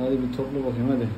Hadi bir topla bakayım hadi.